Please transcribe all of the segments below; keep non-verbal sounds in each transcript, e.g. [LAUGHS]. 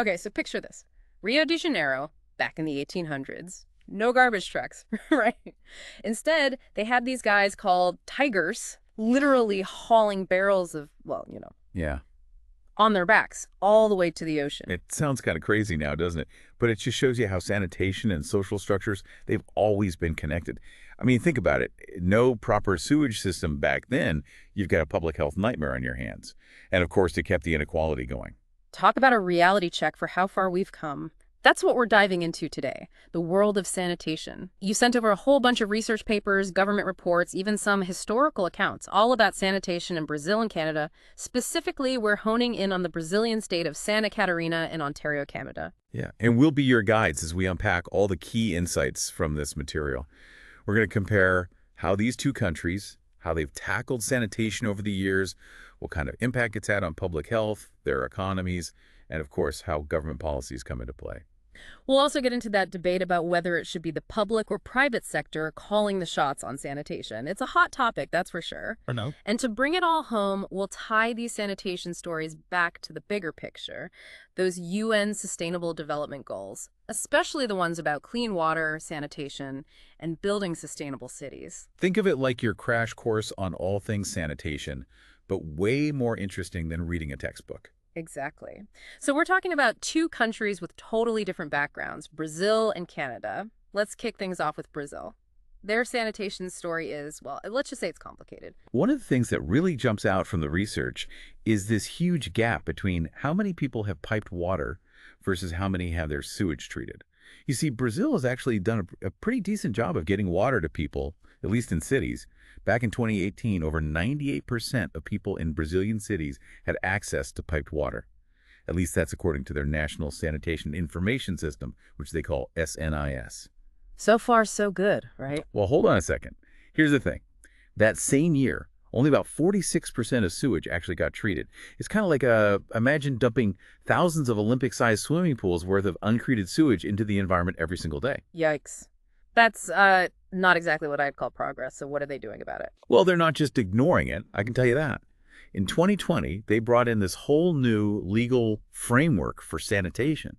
Okay, so picture this. Rio de Janeiro, back in the 1800s. No garbage trucks, [LAUGHS] right? Instead, they had these guys called tigers, literally hauling barrels of, well, you know, Yeah. on their backs all the way to the ocean. It sounds kind of crazy now, doesn't it? But it just shows you how sanitation and social structures, they've always been connected. I mean, think about it. No proper sewage system back then, you've got a public health nightmare on your hands. And of course, it kept the inequality going. Talk about a reality check for how far we've come. That's what we're diving into today, the world of sanitation. You sent over a whole bunch of research papers, government reports, even some historical accounts, all about sanitation in Brazil and Canada. Specifically, we're honing in on the Brazilian state of Santa Catarina in Ontario, Canada. Yeah. And we'll be your guides as we unpack all the key insights from this material. We're going to compare how these two countries, how they've tackled sanitation over the years, what kind of impact it's had on public health, their economies, and of course, how government policies come into play. We'll also get into that debate about whether it should be the public or private sector calling the shots on sanitation. It's a hot topic, that's for sure. Or no? And to bring it all home, we'll tie these sanitation stories back to the bigger picture, those UN Sustainable Development Goals, especially the ones about clean water, sanitation, and building sustainable cities. Think of it like your crash course on all things sanitation, but way more interesting than reading a textbook. Exactly. So we're talking about two countries with totally different backgrounds, Brazil and Canada. Let's kick things off with Brazil. Their sanitation story is, well, let's just say it's complicated. One of the things that really jumps out from the research is this huge gap between how many people have piped water versus how many have their sewage treated. You see, Brazil has actually done a, a pretty decent job of getting water to people, at least in cities. Back in 2018, over 98% of people in Brazilian cities had access to piped water. At least that's according to their National Sanitation Information System, which they call SNIS. So far, so good, right? Well, hold on a second. Here's the thing. That same year, only about 46% of sewage actually got treated. It's kind of like a, imagine dumping thousands of Olympic-sized swimming pools worth of untreated sewage into the environment every single day. Yikes. That's uh, not exactly what I'd call progress, so what are they doing about it? Well, they're not just ignoring it, I can tell you that. In 2020, they brought in this whole new legal framework for sanitation,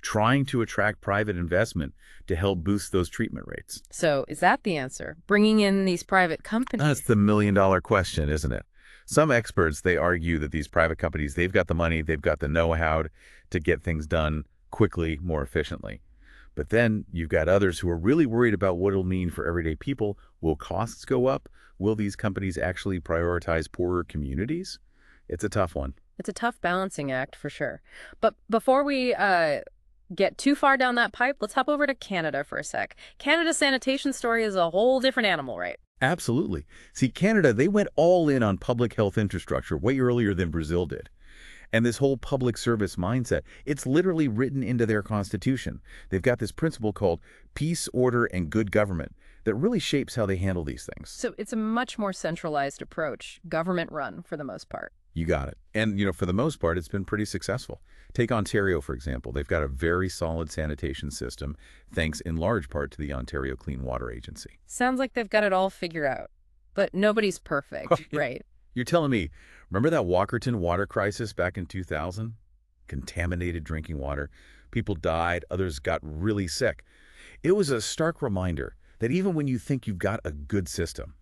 trying to attract private investment to help boost those treatment rates. So is that the answer? Bringing in these private companies? That's the million dollar question, isn't it? Some experts, they argue that these private companies, they've got the money, they've got the know-how to get things done quickly, more efficiently. But then you've got others who are really worried about what it'll mean for everyday people. Will costs go up? Will these companies actually prioritize poorer communities? It's a tough one. It's a tough balancing act for sure. But before we uh, get too far down that pipe, let's hop over to Canada for a sec. Canada's sanitation story is a whole different animal, right? Absolutely. See, Canada, they went all in on public health infrastructure way earlier than Brazil did. And this whole public service mindset, it's literally written into their constitution. They've got this principle called peace, order, and good government that really shapes how they handle these things. So it's a much more centralized approach, government run for the most part. You got it. And, you know, for the most part, it's been pretty successful. Take Ontario, for example. They've got a very solid sanitation system, thanks in large part to the Ontario Clean Water Agency. Sounds like they've got it all figured out. But nobody's perfect, [LAUGHS] oh, Yeah. right? You're telling me, remember that Walkerton water crisis back in 2000? Contaminated drinking water. People died, others got really sick. It was a stark reminder that even when you think you've got a good system,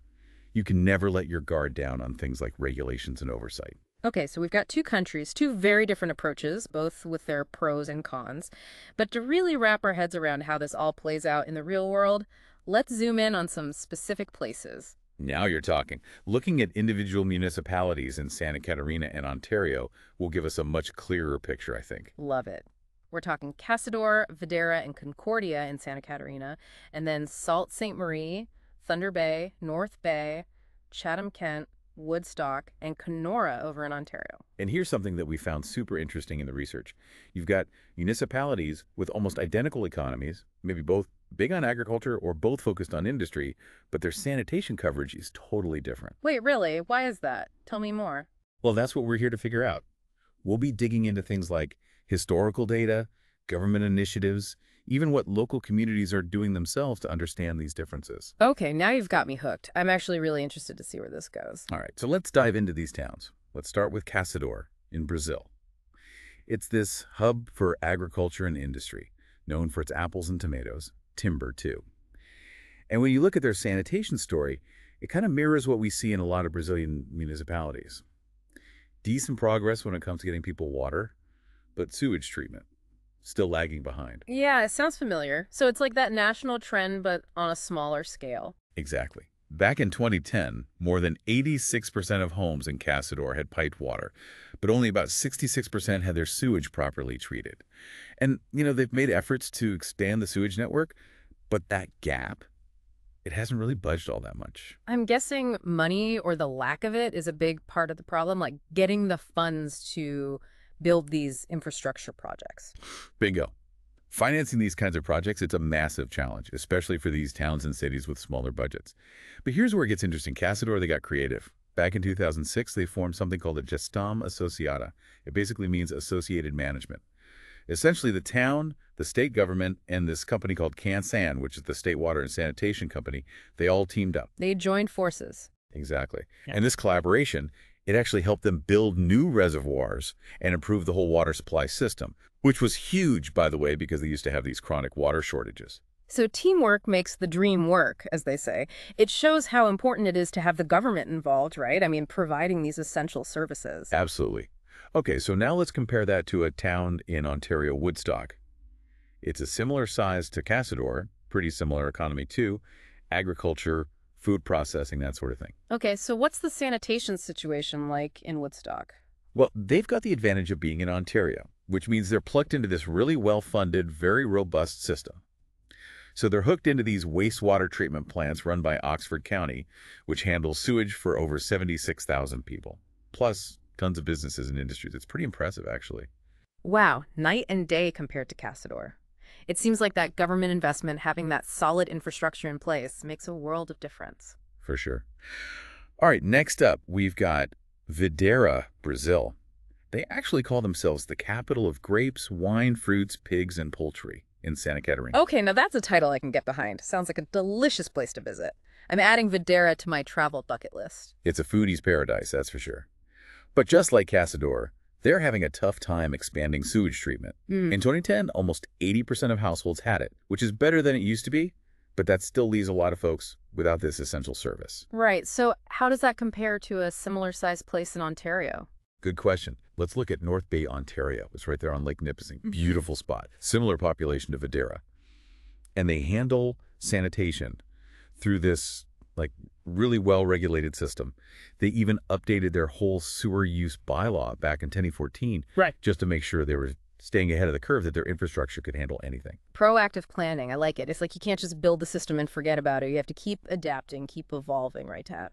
you can never let your guard down on things like regulations and oversight. Okay, so we've got two countries, two very different approaches, both with their pros and cons. But to really wrap our heads around how this all plays out in the real world, let's zoom in on some specific places. Now you're talking. Looking at individual municipalities in Santa Catarina and Ontario will give us a much clearer picture, I think. Love it. We're talking Caçador, Videira, and Concordia in Santa Catarina, and then Sault Ste. Marie, Thunder Bay, North Bay, Chatham Kent, Woodstock, and Kenora over in Ontario. And here's something that we found super interesting in the research. You've got municipalities with almost identical economies, maybe both big on agriculture or both focused on industry, but their sanitation coverage is totally different. Wait, really? Why is that? Tell me more. Well, that's what we're here to figure out. We'll be digging into things like historical data, government initiatives, even what local communities are doing themselves to understand these differences. Okay, now you've got me hooked. I'm actually really interested to see where this goes. All right, so let's dive into these towns. Let's start with Caçador in Brazil. It's this hub for agriculture and industry, known for its apples and tomatoes, timber too. And when you look at their sanitation story, it kind of mirrors what we see in a lot of Brazilian municipalities. Decent progress when it comes to getting people water, but sewage treatment, still lagging behind. Yeah, it sounds familiar. So it's like that national trend, but on a smaller scale. Exactly. Back in 2010, more than 86% of homes in Caçador had piped water, but only about 66% had their sewage properly treated. And, you know, they've made efforts to expand the sewage network, but that gap, it hasn't really budged all that much. I'm guessing money or the lack of it is a big part of the problem, like getting the funds to build these infrastructure projects. Bingo. Financing these kinds of projects, it's a massive challenge, especially for these towns and cities with smaller budgets. But here's where it gets interesting. Caçador, they got creative. Back in 2006, they formed something called a Gestão Associada. It basically means associated management. Essentially, the town, the state government, and this company called CASAN, which is the state water and sanitation company, they all teamed up. They joined forces. Exactly. Yeah. And this collaboration, it actually helped them build new reservoirs and improve the whole water supply system, which was huge, by the way, because they used to have these chronic water shortages. So teamwork makes the dream work, as they say. It shows how important it is to have the government involved, right? I mean, providing these essential services. Absolutely. Okay, so now let's compare that to a town in Ontario, Woodstock. It's a similar size to Caçador, pretty similar economy too, agriculture, food processing, that sort of thing. Okay, so what's the sanitation situation like in Woodstock? Well, they've got the advantage of being in Ontario, which means they're plugged into this really well-funded, very robust system. So they're hooked into these wastewater treatment plants run by Oxford County, which handles sewage for over 76,000 people, plus tons of businesses and industries. It's pretty impressive, actually. Wow, night and day compared to Caçador. It seems like that government investment, having that solid infrastructure in place, makes a world of difference. For sure. All right, next up, we've got Videira, Brazil. They actually call themselves the capital of grapes, wine, fruits, pigs, and poultry in Santa Catarina. Okay, now that's a title I can get behind. Sounds like a delicious place to visit. I'm adding Videira to my travel bucket list. It's a foodie's paradise, that's for sure. But just like Caçador, they're having a tough time expanding sewage treatment. Mm. In 2010, almost 80% of households had it, which is better than it used to be, but that still leaves a lot of folks without this essential service. Right. So how does that compare to a similar-sized place in Ontario? Good question. Let's look at North Bay, Ontario. It's right there on Lake Nipissing. Mm-hmm. Beautiful spot. Similar population to Videira. And they handle sanitation through this like really well-regulated system. They even updated their whole sewer use bylaw back in 2014 right. just to make sure they were staying ahead of the curve, that their infrastructure could handle anything. Proactive planning. I like it. It's like you can't just build the system and forget about it. You have to keep adapting, keep evolving, right, Tat?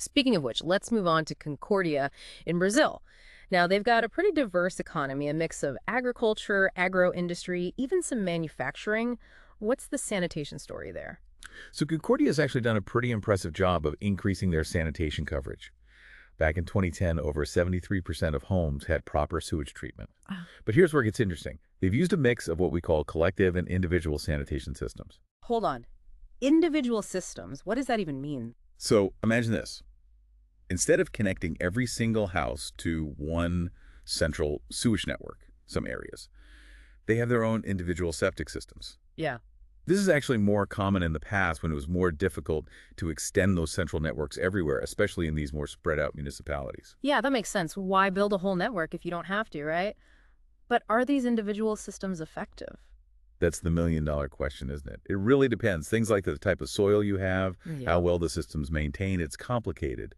Speaking of which, let's move on to Concordia in Brazil. Now, they've got a pretty diverse economy, a mix of agriculture, agro-industry, even some manufacturing. What's the sanitation story there? So Concordia has actually done a pretty impressive job of increasing their sanitation coverage. Back in 2010, over 73% of homes had proper sewage treatment. Oh. But here's where it gets interesting. They've used a mix of what we call collective and individual sanitation systems. Hold on. Individual systems, what does that even mean? So imagine this. Instead of connecting every single house to one central sewage network, some areas, they have their own individual septic systems. Yeah. This is actually more common in the past when it was more difficult to extend those central networks everywhere, especially in these more spread out municipalities. Yeah, that makes sense. Why build a whole network if you don't have to, right? But are these individual systems effective? That's the million dollar question, isn't it? It really depends. Things like the type of soil you have, yeah. how well the system's maintained, it's complicated.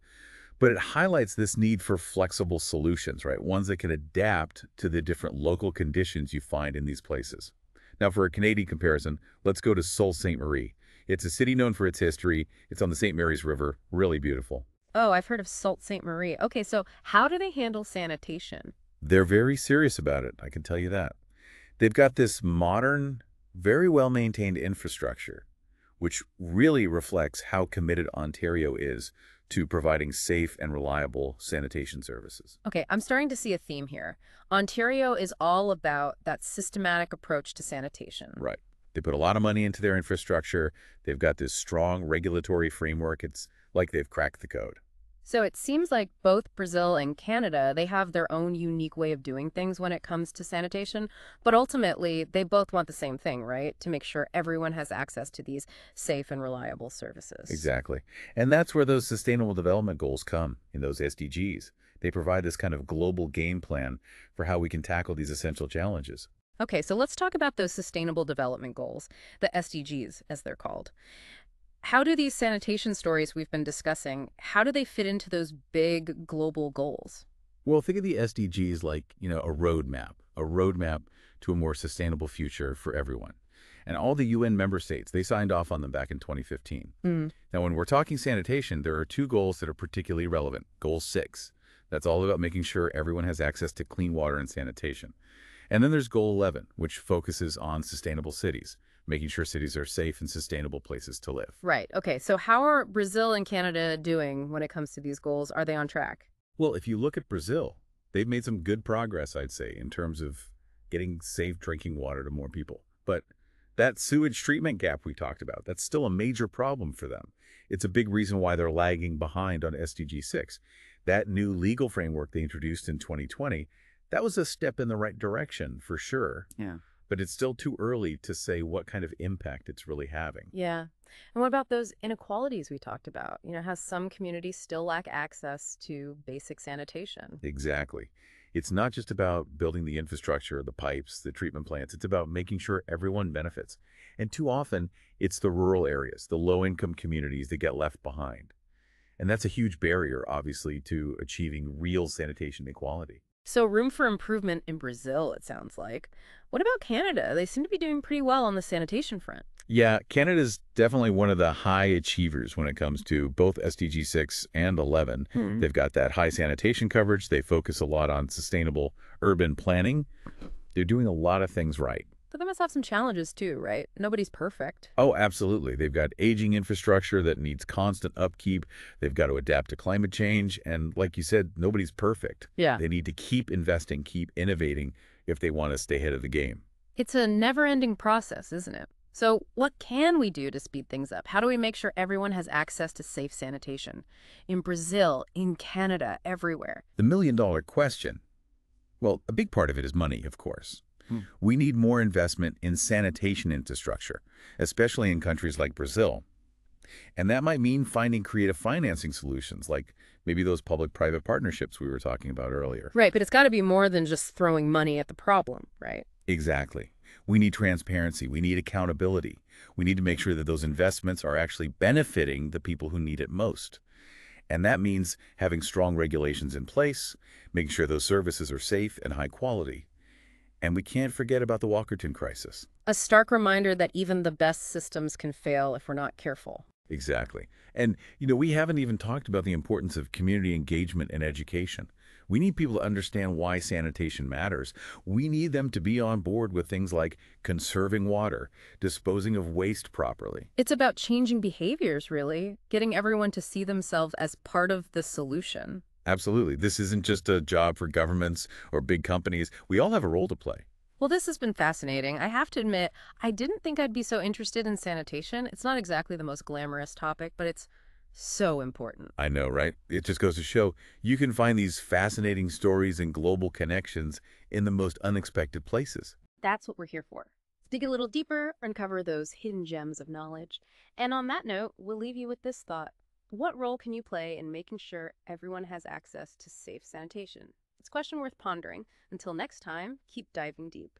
But it highlights this need for flexible solutions, right? Ones that can adapt to the different local conditions you find in these places. Now, for a Canadian comparison, let's go to Sault Ste. Marie. It's a city known for its history. It's on the St. Mary's River. Really beautiful. Oh, I've heard of Sault Ste. Marie. Okay, so how do they handle sanitation? They're very serious about it, I can tell you that. They've got this modern, very well-maintained infrastructure, which really reflects how committed Ontario is to providing safe and reliable sanitation services. Okay, I'm starting to see a theme here. Ontario is all about that systematic approach to sanitation. Right. They put a lot of money into their infrastructure. They've got this strong regulatory framework. It's like they've cracked the code. So it seems like both Brazil and Canada, they have their own unique way of doing things when it comes to sanitation, but ultimately they both want the same thing, right? To make sure everyone has access to these safe and reliable services. Exactly. And that's where those sustainable development goals come in those SDGs. They provide this kind of global game plan for how we can tackle these essential challenges. Okay, so let's talk about those sustainable development goals, the SDGs as they're called. How do these sanitation stories we've been discussing, how do they fit into those big global goals? Well, think of the SDGs like, you know, a roadmap, a roadmap to a more sustainable future for everyone. And all the UN member states, they signed off on them back in 2015. Mm. Now, when we're talking sanitation, there are two goals that are particularly relevant. Goal six, that's all about making sure everyone has access to clean water and sanitation. And then there's Goal 11, which focuses on sustainable cities, making sure cities are safe and sustainable places to live. Right. Okay, so how are Brazil and Canada doing when it comes to these goals? Are they on track? Well, if you look at Brazil, they've made some good progress, I'd say, in terms of getting safe drinking water to more people. But that sewage treatment gap we talked about, that's still a major problem for them. It's a big reason why they're lagging behind on SDG 6. That new legal framework they introduced in 2020 that was a step in the right direction for sure. Yeah. But it's still too early to say what kind of impact it's really having. Yeah. And what about those inequalities we talked about? You know, how some communities still lack access to basic sanitation. Exactly. It's not just about building the infrastructure, the pipes, the treatment plants. It's about making sure everyone benefits. And too often, it's the rural areas, the low-income communities that get left behind. And that's a huge barrier, obviously, to achieving real sanitation equality. So room for improvement in Brazil, it sounds like. What about Canada? They seem to be doing pretty well on the sanitation front. Yeah, Canada's definitely one of the high achievers when it comes to both SDG 6 and 11. Hmm. They've got that high sanitation coverage. They focus a lot on sustainable urban planning. They're doing a lot of things right. But they must have some challenges too, right? Nobody's perfect. Oh, absolutely. They've got aging infrastructure that needs constant upkeep. They've got to adapt to climate change. And like you said, nobody's perfect. Yeah. They need to keep investing, keep innovating if they want to stay ahead of the game. It's a never-ending process, isn't it? So what can we do to speed things up? How do we make sure everyone has access to safe sanitation? In Brazil, in Canada, everywhere. The million-dollar question. Well, a big part of it is money, of course. Hmm. We need more investment in sanitation infrastructure, especially in countries like Brazil. And that might mean finding creative financing solutions, like maybe those public-private partnerships we were talking about earlier. Right, but it's got to be more than just throwing money at the problem, right? Exactly. We need transparency. We need accountability. We need to make sure that those investments are actually benefiting the people who need it most. And that means having strong regulations in place, making sure those services are safe and high quality. And we can't forget about the Walkerton crisis. A stark reminder that even the best systems can fail if we're not careful. Exactly. And, you know, we haven't even talked about the importance of community engagement and education. We need people to understand why sanitation matters. We need them to be on board with things like conserving water, disposing of waste properly. It's about changing behaviors, really, getting everyone to see themselves as part of the solution. Absolutely. This isn't just a job for governments or big companies. We all have a role to play. Well, this has been fascinating. I have to admit, I didn't think I'd be so interested in sanitation. It's not exactly the most glamorous topic, but it's so important. I know, right? It just goes to show you can find these fascinating stories and global connections in the most unexpected places. That's what we're here for. Dig a little deeper, uncover those hidden gems of knowledge. And on that note, we'll leave you with this thought. What role can you play in making sure everyone has access to safe sanitation? It's a question worth pondering. Until next time, keep diving deep.